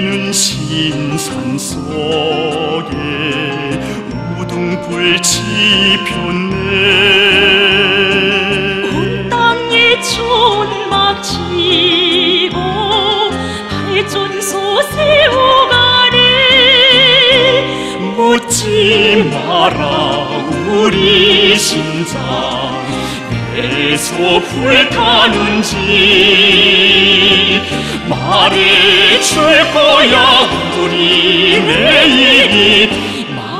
우리는 신산 속에 우등불 지폈네. 땅에 촌막 치고 발전소 세워가네 묻지 마라 우리 심장 에서 불타는지 말해줄 거야 우리 내일이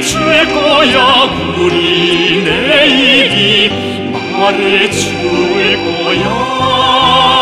줄 거야 우리 내일이. 말해 줄 거야